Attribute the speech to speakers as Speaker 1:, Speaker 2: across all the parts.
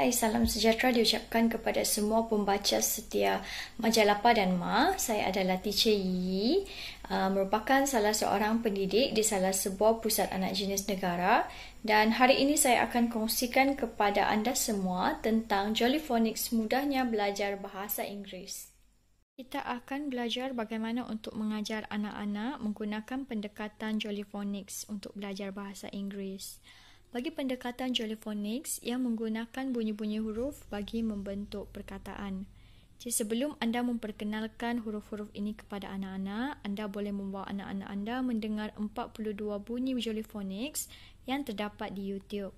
Speaker 1: Hai, salam sejahtera diucapkan kepada semua pembaca setia majalah Pa dan Ma. Saya adalah Teacher Yi, uh, merupakan salah seorang pendidik di salah sebuah pusat anak jenis negara dan hari ini saya akan kongsikan kepada anda semua tentang Jollyphonics mudahnya belajar bahasa Inggeris. Kita akan belajar bagaimana untuk mengajar anak-anak menggunakan pendekatan Jollyphonics untuk belajar bahasa Inggeris. Bagi pendekatan Jollyphonics yang menggunakan bunyi-bunyi huruf bagi membentuk perkataan. Jadi sebelum anda memperkenalkan huruf-huruf ini kepada anak-anak, anda boleh membawa anak-anak anda mendengar 42 bunyi Jollyphonics yang terdapat di YouTube.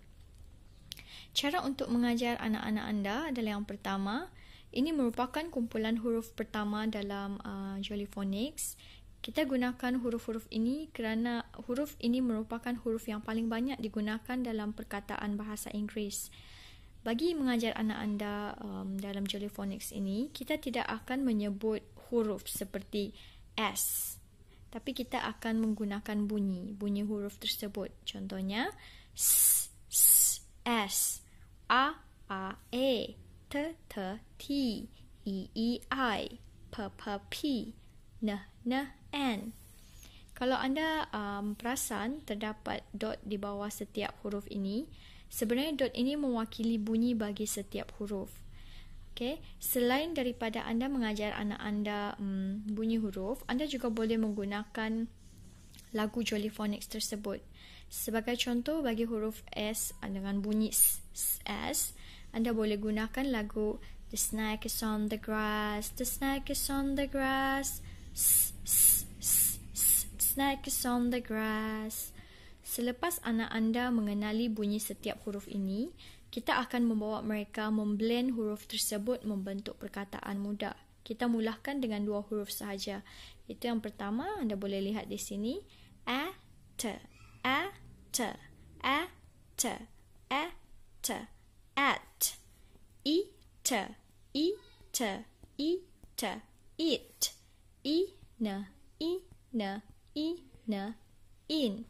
Speaker 1: Cara untuk mengajar anak-anak anda adalah yang pertama, ini merupakan kumpulan huruf pertama dalam uh, Jollyphonics kita gunakan huruf-huruf ini kerana huruf ini merupakan huruf yang paling banyak digunakan dalam perkataan bahasa Inggeris. Bagi mengajar anak anda um, dalam Jollyphonics ini, kita tidak akan menyebut huruf seperti S. Tapi kita akan menggunakan bunyi, bunyi huruf tersebut. Contohnya, S, S, S, A, A, E, T, T, T, E, E, I, P, P, P, N, N, N. Kalau anda um, perasan terdapat dot di bawah setiap huruf ini, sebenarnya dot ini mewakili bunyi bagi setiap huruf. Okay. Selain daripada anda mengajar anak anda um, bunyi huruf, anda juga boleh menggunakan lagu Jollyphonics tersebut. Sebagai contoh bagi huruf S dengan bunyi S, anda boleh gunakan lagu The snake is on the grass, the snake is on the grass, S, snake is on the grass. Selepas anak anda mengenali bunyi setiap huruf ini, kita akan membawa mereka memblend huruf tersebut membentuk perkataan mudah. Kita mulakan dengan dua huruf sahaja. Itu yang pertama, anda boleh lihat di sini. A, T, A, T, A, T, A, T, at. I, T, I, T, I, T, it. I, N, I, N, i, na, in.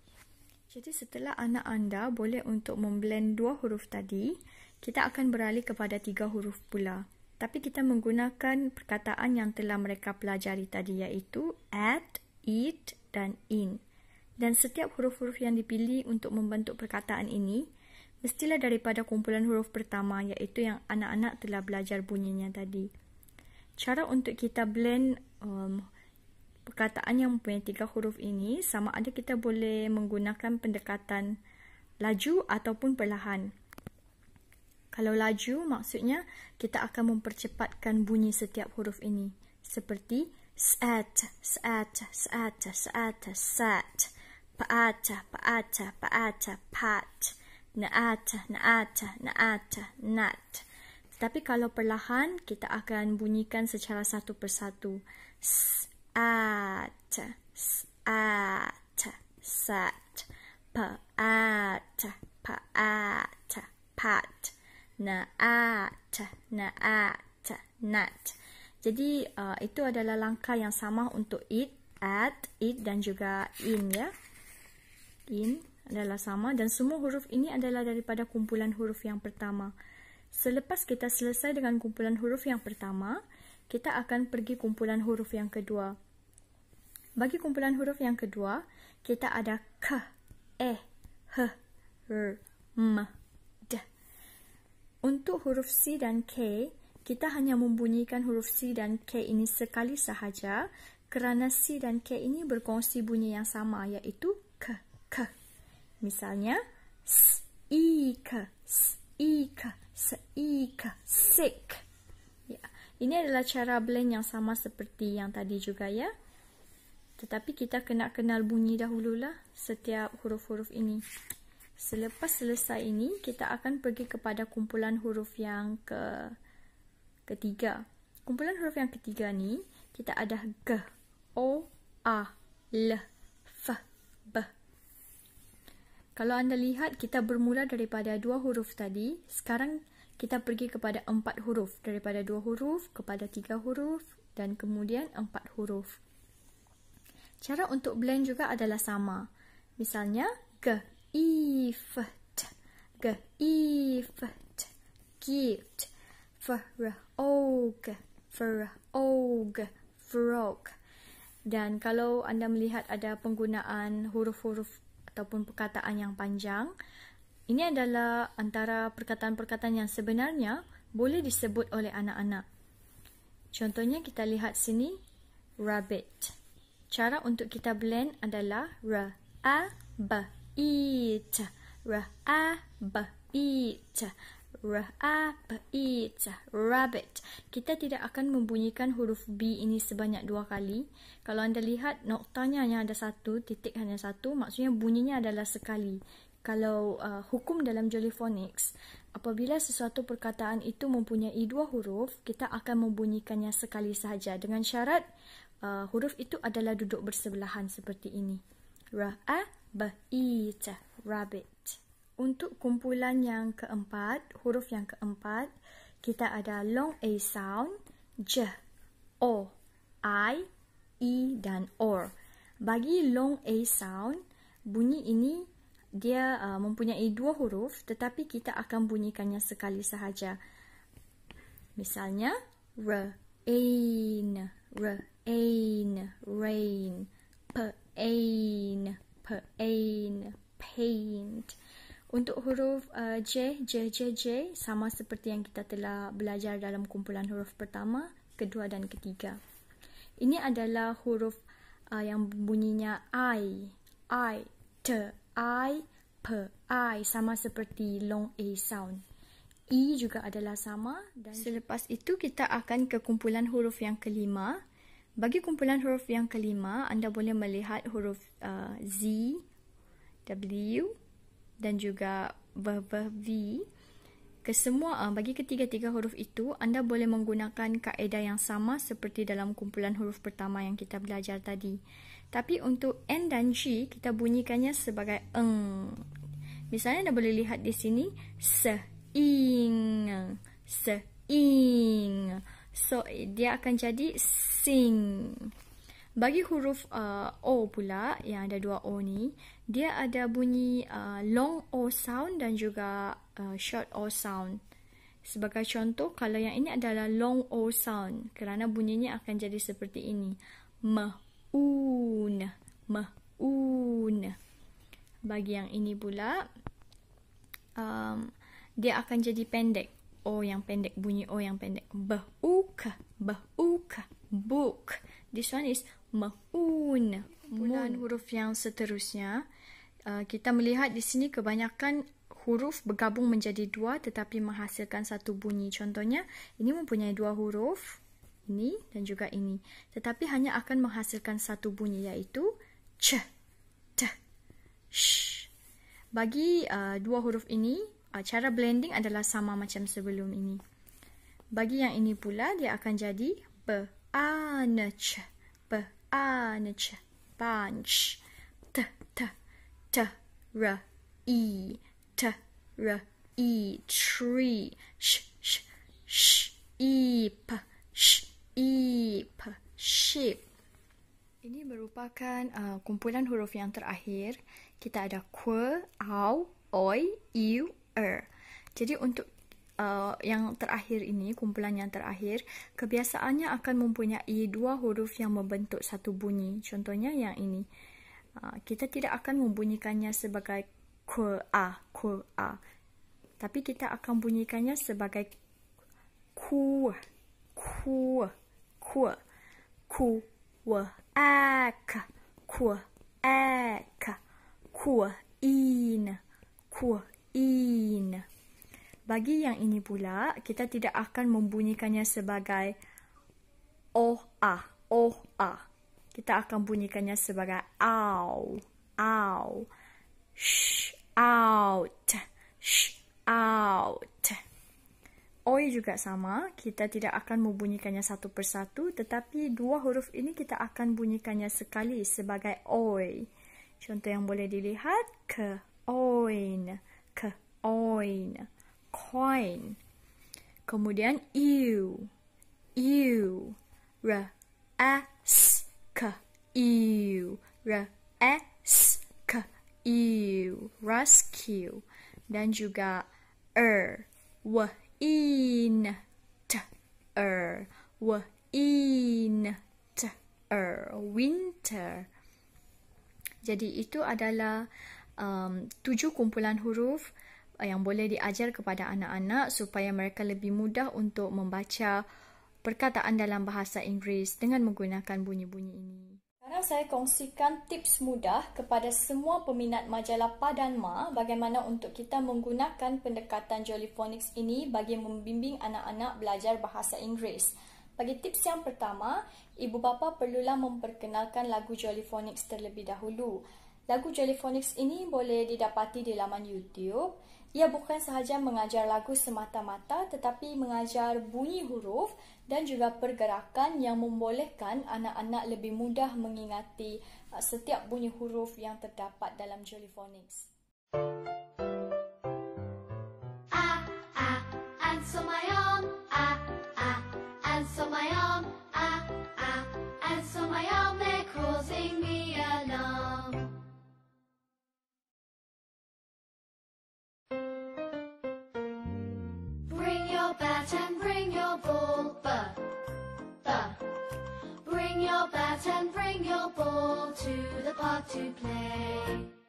Speaker 1: Jadi setelah anak anda boleh untuk memblend dua huruf tadi, kita akan beralih kepada tiga huruf pula. Tapi kita menggunakan perkataan yang telah mereka pelajari tadi iaitu at, it dan in. Dan setiap huruf-huruf yang dipilih untuk membentuk perkataan ini, mestilah daripada kumpulan huruf pertama iaitu yang anak-anak telah belajar bunyinya tadi. Cara untuk kita blend um, perkataan yang mempunyai tiga huruf ini sama ada kita boleh menggunakan pendekatan laju ataupun perlahan. Kalau laju maksudnya kita akan mempercepatkan bunyi setiap huruf ini seperti sat sat sat sat sat paata paata paata pat naata naata naata nat. Tapi kalau perlahan kita akan bunyikan secara satu persatu. S at, at, sat, pa at, pa at, pat, na at, na at, nat. Jadi uh, itu adalah langkah yang sama untuk it, at, it dan juga in ya. In adalah sama dan semua huruf ini adalah daripada kumpulan huruf yang pertama. Selepas kita selesai dengan kumpulan huruf yang pertama, kita akan pergi kumpulan huruf yang kedua. Bagi kumpulan huruf yang kedua, kita ada k, e, h, r, m, d. Untuk huruf c dan k, kita hanya membunyikan huruf c dan k ini sekali sahaja kerana c dan k ini berkongsi bunyi yang sama iaitu k, k. Misalnya, s, i, k, s, i, k, s, i, k, sick. Ini adalah cara blend yang sama seperti yang tadi juga ya. Tetapi kita kena kenal bunyi dahululah setiap huruf-huruf ini. Selepas selesai ini, kita akan pergi kepada kumpulan huruf yang ke ketiga. Kumpulan huruf yang ketiga ni, kita ada G, O, A, L, F, B. Kalau anda lihat, kita bermula daripada dua huruf tadi. Sekarang kita pergi kepada empat huruf daripada dua huruf kepada tiga huruf dan kemudian empat huruf. Cara untuk blend juga adalah sama. Misalnya g i f t g i f t gift. Frog, frog, frog. Dan kalau anda melihat ada penggunaan huruf-huruf ataupun perkataan yang panjang, ini adalah antara perkataan-perkataan yang sebenarnya boleh disebut oleh anak-anak. Contohnya kita lihat sini, rabbit. Cara untuk kita blend adalah ra, a, b, it. Ra, a, b, it rabbit rabbit. Kita tidak akan membunyikan huruf b ini sebanyak dua kali. Kalau anda lihat noktanya hanya ada satu titik hanya satu. Maksudnya bunyinya adalah sekali. Kalau uh, hukum dalam Jolly Phonics apabila sesuatu perkataan itu mempunyai dua huruf kita akan membunyikannya sekali sahaja. Dengan syarat uh, huruf itu adalah duduk bersebelahan seperti ini rabbit rabbit untuk kumpulan yang keempat, huruf yang keempat, kita ada long A sound, J, O, I, E dan OR. Bagi long A sound, bunyi ini dia uh, mempunyai dua huruf tetapi kita akan bunyikannya sekali sahaja. Misalnya, rain, rain, rain, pain, pain, paint. Untuk huruf uh, J, J, J, J sama seperti yang kita telah belajar dalam kumpulan huruf pertama, kedua dan ketiga. Ini adalah huruf uh, yang bunyinya I, I, T, I, P, I sama seperti long A sound. E juga adalah sama dan selepas itu kita akan ke kumpulan huruf yang kelima. Bagi kumpulan huruf yang kelima, anda boleh melihat huruf uh, Z, W, dan juga v, v, v. Kesemua uh, bagi ketiga-tiga huruf itu, anda boleh menggunakan kaedah yang sama seperti dalam kumpulan huruf pertama yang kita belajar tadi. Tapi untuk N dan G, kita bunyikannya sebagai eng. Misalnya anda boleh lihat di sini, se-ing, se-ing. So, dia akan jadi sing. Bagi huruf uh, O pula, yang ada dua O ni, dia ada bunyi uh, long O sound dan juga uh, short O sound. Sebagai contoh, kalau yang ini adalah long O sound, kerana bunyinya akan jadi seperti ini. Ma'un, ma'un. Bagi yang ini pula, um, dia akan jadi pendek. O yang pendek, bunyi O yang pendek. Ba'uk, ba'uk, book. This one is ma'un. Bulan huruf yang seterusnya, uh, kita melihat di sini kebanyakan huruf bergabung menjadi dua tetapi menghasilkan satu bunyi. Contohnya, ini mempunyai dua huruf, ini dan juga ini. Tetapi hanya akan menghasilkan satu bunyi iaitu ch, t, sh. Bagi uh, dua huruf ini, cara blending adalah sama macam sebelum ini. Bagi yang ini pula, dia akan jadi b, a, n, ch, b, bunch, t, t, t, r, e, t, r, e, tree, sh, sh, sh, e, p, sh, e, p, sheep. Ini merupakan uh, kumpulan huruf yang terakhir. Kita ada ku, au, oi, iu, er. Jadi untuk uh, yang terakhir ini, kumpulan yang terakhir, kebiasaannya akan mempunyai dua huruf yang membentuk satu bunyi. Contohnya yang ini. Uh, kita tidak akan membunyikannya sebagai ku a, ku a. Tapi kita akan bunyikannya sebagai ku, ku, ku, ku, wa, ak, ku, ak, ku, in, ku, in. Bagi yang ini pula, kita tidak akan membunyikannya sebagai oh ah, oh ah. Kita akan bunyikannya sebagai ow, ow, sh, out, sh, out. Oi juga sama, kita tidak akan membunyikannya satu persatu, tetapi dua huruf ini kita akan bunyikannya sekali sebagai oi. Contoh yang boleh dilihat, ke oin, oin coin. Kemudian u, u, r, s, k, u, r, s, k, u, rescue. Dan juga er, w, in t er w in t er winter. Jadi itu adalah um, tujuh kumpulan huruf yang boleh diajar kepada anak-anak supaya mereka lebih mudah untuk membaca perkataan dalam bahasa Inggeris dengan menggunakan bunyi-bunyi ini. Sekarang saya kongsikan tips mudah kepada semua peminat majalah Pa dan Ma bagaimana untuk kita menggunakan pendekatan Jollyphonics ini bagi membimbing anak-anak belajar bahasa Inggeris. Bagi tips yang pertama, ibu bapa perlulah memperkenalkan lagu Jollyphonics terlebih dahulu. Lagu Jollyphonics ini boleh didapati di laman YouTube. Ia bukan sahaja mengajar lagu semata-mata tetapi mengajar bunyi huruf dan juga pergerakan yang membolehkan anak-anak lebih mudah mengingati uh, setiap bunyi huruf yang terdapat dalam.
Speaker 2: Ah, ah, answer my arm. Ah, ah, answer my arm. They're causing me alarm. Your bat and bring your ball to the park to play.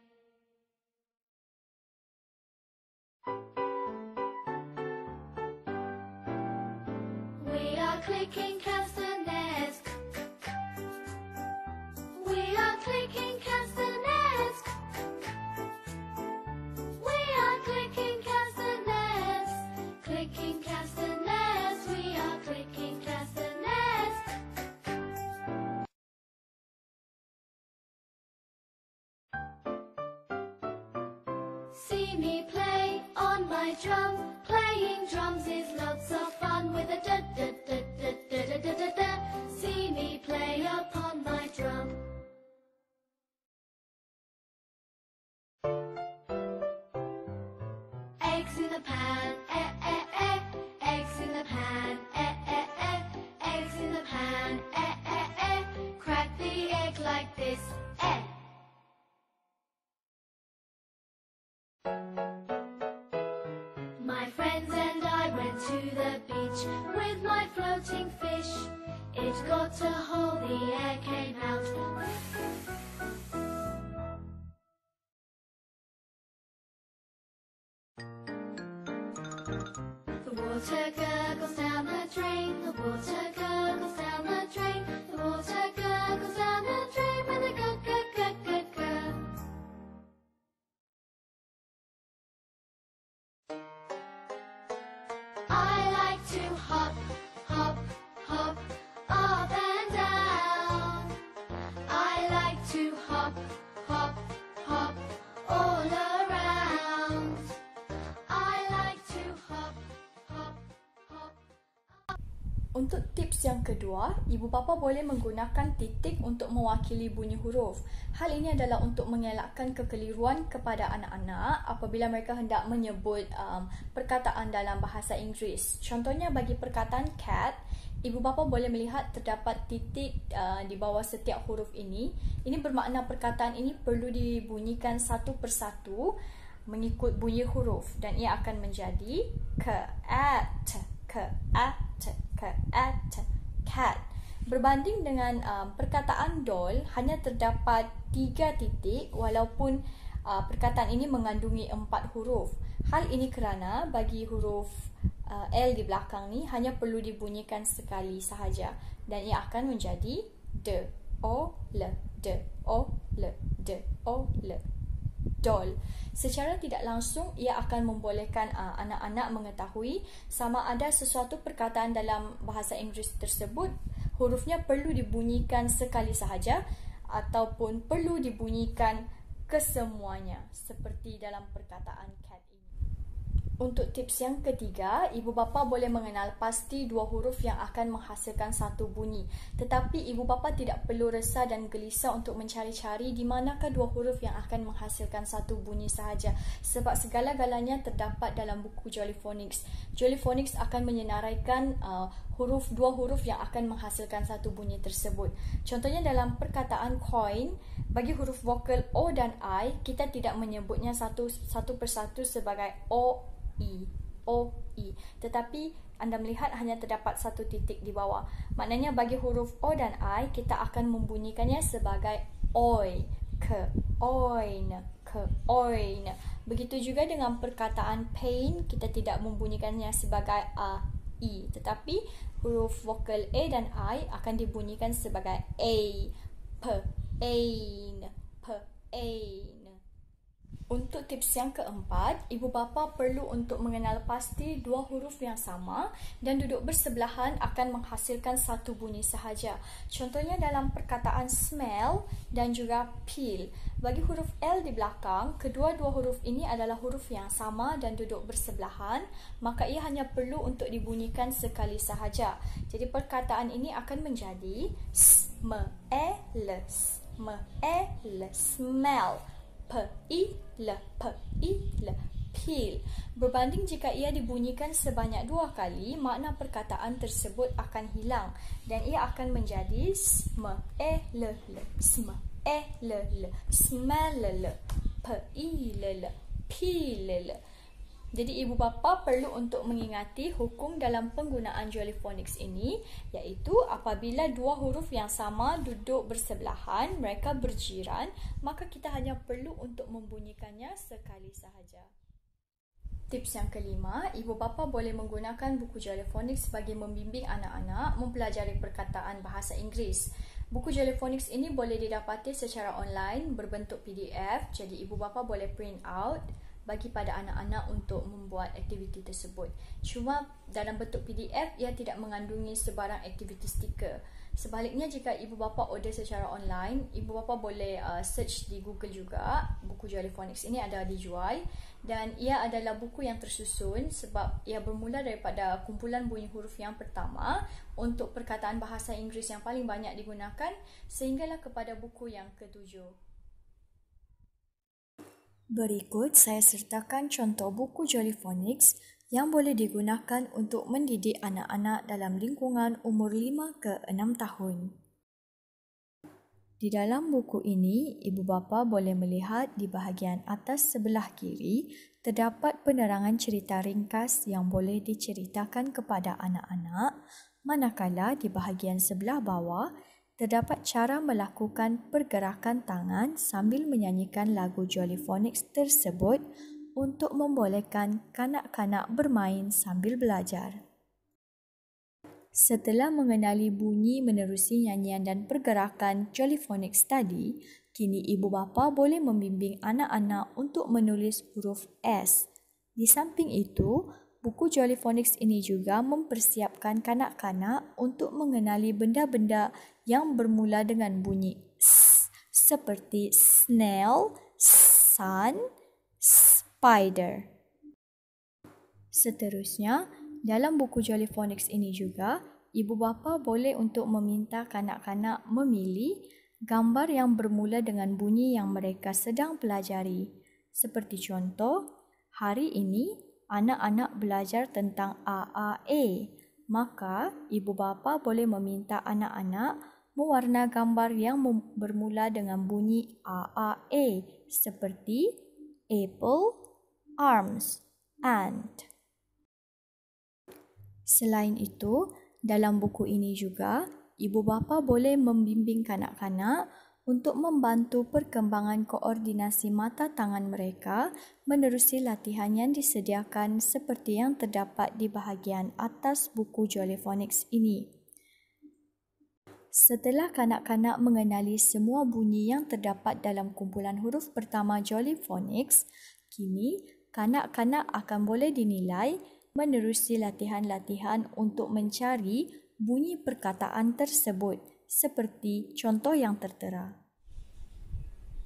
Speaker 2: Me play on my drum. Playing drums is lots of fun with a da da The water gurgles down the drain. The water gurgles down the drain.
Speaker 1: Untuk tips yang kedua, ibu bapa boleh menggunakan titik untuk mewakili bunyi huruf. Hal ini adalah untuk mengelakkan kekeliruan kepada anak-anak apabila mereka hendak menyebut um, perkataan dalam bahasa Inggeris. Contohnya bagi perkataan cat, ibu bapa boleh melihat terdapat titik uh, di bawah setiap huruf ini. Ini bermakna perkataan ini perlu dibunyikan satu persatu mengikut bunyi huruf dan ia akan menjadi cat, cat, cat, cat. Berbanding dengan um, perkataan doll hanya terdapat tiga titik walaupun uh, perkataan ini mengandungi empat huruf. Hal ini kerana bagi huruf uh, L di belakang ni hanya perlu dibunyikan sekali sahaja dan ia akan menjadi de, o, le, de, o, le, de, o, le doll. Secara tidak langsung ia akan membolehkan uh, anak-anak mengetahui sama ada sesuatu perkataan dalam bahasa Inggeris tersebut hurufnya perlu dibunyikan sekali sahaja ataupun perlu dibunyikan kesemuanya seperti dalam perkataan cat. Untuk tips yang ketiga, ibu bapa boleh mengenal pasti dua huruf yang akan menghasilkan satu bunyi. Tetapi ibu bapa tidak perlu resah dan gelisah untuk mencari-cari di manakah dua huruf yang akan menghasilkan satu bunyi sahaja. Sebab segala-galanya terdapat dalam buku Jollyphonics. Jollyphonics akan menyenaraikan uh, huruf dua huruf yang akan menghasilkan satu bunyi tersebut. Contohnya dalam perkataan coin, bagi huruf vokal O dan I, kita tidak menyebutnya satu satu persatu sebagai O, I, O, E. Tetapi anda melihat hanya terdapat satu titik di bawah. Maknanya bagi huruf O dan I, kita akan membunyikannya sebagai OI. Ke, OIN, ke, OIN. Begitu juga dengan perkataan pain, kita tidak membunyikannya sebagai A, E. Tetapi huruf vokal A dan I akan dibunyikan sebagai A, P, Ain, P, Ain. Untuk tips yang keempat, ibu bapa perlu untuk mengenal pasti dua huruf yang sama dan duduk bersebelahan akan menghasilkan satu bunyi sahaja. Contohnya dalam perkataan smell dan juga peel. Bagi huruf L di belakang, kedua-dua huruf ini adalah huruf yang sama dan duduk bersebelahan, maka ia hanya perlu untuk dibunyikan sekali sahaja. Jadi perkataan ini akan menjadi smell, smell, p i l p i l peel berbanding jika ia dibunyikan sebanyak dua kali makna perkataan tersebut akan hilang dan ia akan menjadi sm e l l sm jadi ibu bapa perlu untuk mengingati hukum dalam penggunaan dualiphonics ini iaitu apabila dua huruf yang sama duduk bersebelahan, mereka berjiran, maka kita hanya perlu untuk membunyikannya sekali sahaja. Tips yang kelima, ibu bapa boleh menggunakan buku dualiphonics bagi membimbing anak-anak mempelajari perkataan bahasa Inggeris. Buku Jellyphonics ini boleh didapati secara online berbentuk PDF, jadi ibu bapa boleh print out bagi pada anak-anak untuk membuat aktiviti tersebut. Cuma dalam bentuk PDF ia tidak mengandungi sebarang aktiviti stiker. Sebaliknya jika ibu bapa order secara online, ibu bapa boleh uh, search di Google juga. Buku Jellyphonics ini ada dijual dan ia adalah buku yang tersusun sebab ia bermula daripada kumpulan bunyi huruf yang pertama untuk perkataan bahasa Inggeris yang paling banyak digunakan sehinggalah kepada buku yang ketujuh. Berikut saya sertakan contoh buku Jollyphonics yang boleh digunakan untuk mendidik anak-anak dalam lingkungan umur 5 ke 6 tahun. Di dalam buku ini, ibu bapa boleh melihat di bahagian atas sebelah kiri terdapat penerangan cerita ringkas yang boleh diceritakan kepada anak-anak, manakala di bahagian sebelah bawah terdapat cara melakukan pergerakan tangan sambil menyanyikan lagu Jollyphonics tersebut untuk membolehkan kanak-kanak bermain sambil belajar. Setelah mengenali bunyi menerusi nyanyian dan pergerakan Jollyphonics tadi, kini ibu bapa boleh membimbing anak-anak untuk menulis huruf S. Di samping itu, Buku Jollyphonics ini juga mempersiapkan kanak-kanak untuk mengenali benda-benda yang bermula dengan bunyi S seperti snail, sun, spider. Seterusnya, dalam buku Jollyphonics ini juga, ibu bapa boleh untuk meminta kanak-kanak memilih gambar yang bermula dengan bunyi yang mereka sedang pelajari. Seperti contoh, hari ini anak-anak belajar tentang AAA, maka ibu bapa boleh meminta anak-anak mewarna gambar yang bermula dengan bunyi AAA seperti apple, arms, and. Selain itu, dalam buku ini juga, ibu bapa boleh membimbing kanak-kanak untuk membantu perkembangan koordinasi mata tangan mereka menerusi latihan yang disediakan seperti yang terdapat di bahagian atas buku Jollyphonics ini. Setelah kanak-kanak mengenali semua bunyi yang terdapat dalam kumpulan huruf pertama Jollyphonics, kini kanak-kanak akan boleh dinilai menerusi latihan-latihan untuk mencari bunyi perkataan tersebut seperti contoh yang tertera.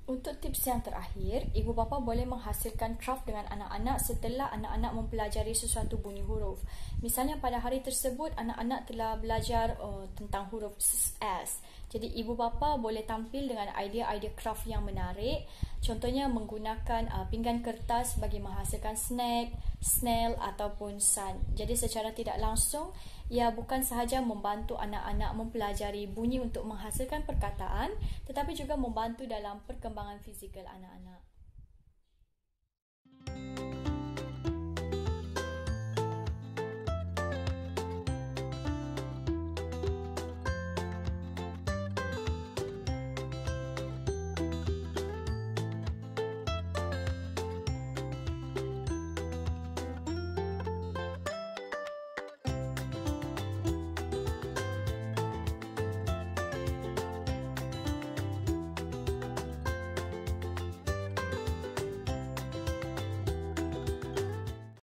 Speaker 1: Untuk tips yang terakhir, ibu bapa boleh menghasilkan craft dengan anak-anak setelah anak-anak mempelajari sesuatu bunyi huruf. Misalnya pada hari tersebut anak-anak telah belajar uh, tentang huruf S. Jadi ibu bapa boleh tampil dengan idea-idea craft yang menarik. Contohnya menggunakan uh, pinggan kertas bagi menghasilkan snack, snail ataupun sun. Jadi secara tidak langsung ia bukan sahaja membantu anak-anak mempelajari bunyi untuk menghasilkan perkataan tetapi juga membantu dalam perkembangan fizikal anak-anak.